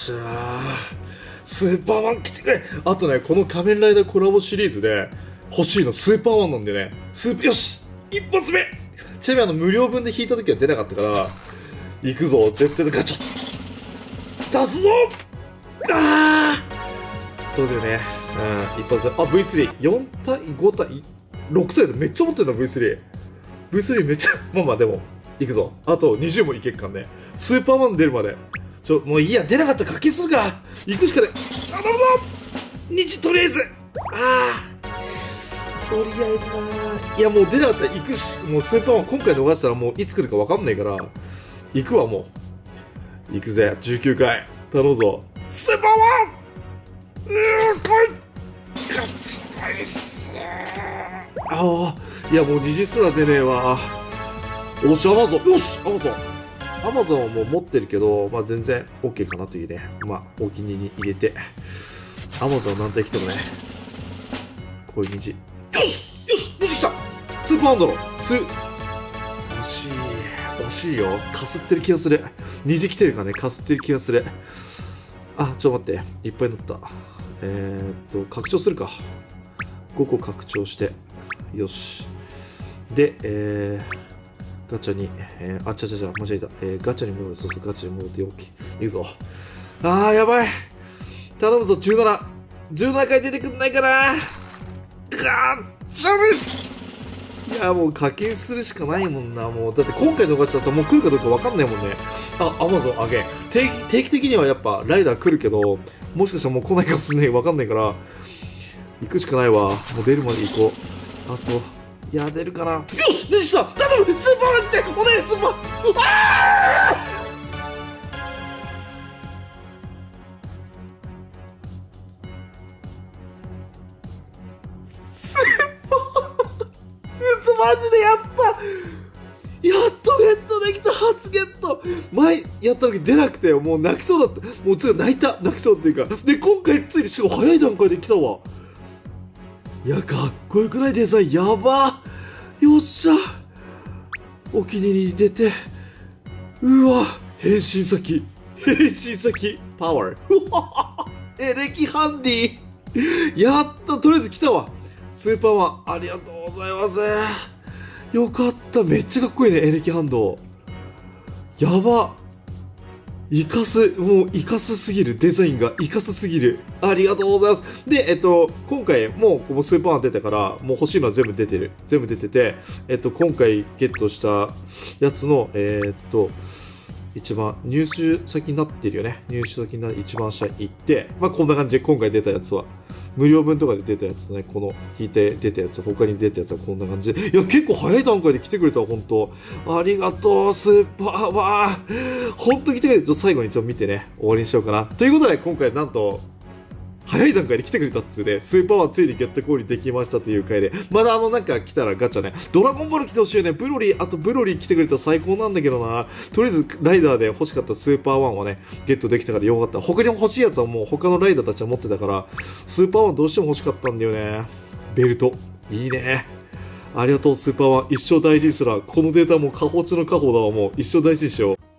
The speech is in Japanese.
しゃー。スーパーマン来てくれ。あとねこの仮面ライダーコラボシリーズで欲しいのスーパーマンなんでね。スーよし一発目。ちなみにあの無料分で引いた時は出なかったから行くぞ。絶対ガチャ出すぞ。ああそうだよね。うん一発目。あ V34 対5対6対でめっちゃ持ってるな V3 V3 めっちゃ まあまあでも行くぞ。あと20もいけっかんね。スーパーマン出るまで。ちょもういいや出なかったら課金するか。行くしかない。頼むぞ。日とりあえず。ああ。とりあえずな。いやもう出なかったら行くしもうスーパーマン今回逃したらもういつ来るか分かんないから。行くわもう。行くぜ。19回頼むぞ。スーパーマン。うー来い。勝ちないっすああ。いやもう二次すら出ねえわ。おしアマゾンよしアマゾンアマゾンも持ってるけど、まあ、全然 OK かなというね。まあお気に入りに入れて。アマゾン何体来てもねこういう虹。よしよし虹来た。スーパーアンドロス惜しい。惜しいよ。かすってる気がする。虹来てるからね。かすってる気がする。あちょっと待って。いっぱい乗った。えー、っと拡張するか。5個拡張して。よし。でえー、ガチャに、えー、あちゃちゃちゃ間違えた、えー、ガチャに戻る。そうそうガチャに戻ってよきいいぞ。あーやばい。頼むぞ17 17回出てくんないかな。ガチャですいやもう課金するしかないもんなもう。だって今回逃したらさもう来るかどうか分かんないもんね。あアマゾンあげ定期定期的にはやっぱライダー来るけどもしかしたらもう来ないかもしれない分かんないから行くしかないわ。もう出るまで行こう。あとや出るかな？よし出てきた頼むスーパーマン来てお願いスーパーあースーパー嘘マジでやったやっとゲットできた初ゲット前やった時出なくてもう泣きそうだったもうつい泣いた泣きそうっていうかで今回ついにしかも早い段階で来たわいやかっこよくないデザインやば。よっしゃ。お気に入りに出て。うわ。変身先。変身先。パワーうわエレキハンディ。やった。とりあえず来たわ。スーパーマンありがとうございます。よかった。めっちゃかっこいいねエレキハンド。やば。イカス、もうイカスすぎる。デザインがイカスすぎる。ありがとうございます。で、えっと、今回もうこのスーパーマン出たから、もう欲しいのは全部出てる。全部出てて、えっと、今回ゲットしたやつの、えーっと、一番入手先になってるよね。入手先にな一番下行って、まあこんな感じで今回出たやつは。無料分とかで出たやつとね、この引いて出たやつ、他に出たやつはこんな感じで。いや、結構早い段階で来てくれた、本当ありがとう、スーパーマン。本当来てくれて、最後に一応見てね、終わりにしようかな。ということで、今回なんと、早い段階で来てくれたっつうね、スーパーマンついにゲットコールできましたという回で、まだあのなんか来たらガチャね、ドラゴンボール来てほしいよね、ブロリー、あとブロリー来てくれたら最高なんだけどな、とりあえずライダーで欲しかったスーパーワンはね、ゲットできたからよかった。他にも欲しいやつはもう他のライダーたちは持ってたから、スーパーワンどうしても欲しかったんだよね。ベルト、いいね。ありがとう、スーパーワン。一生大事にすら、このデータもう過保中の過保だわ、もう。一生大事にしよう。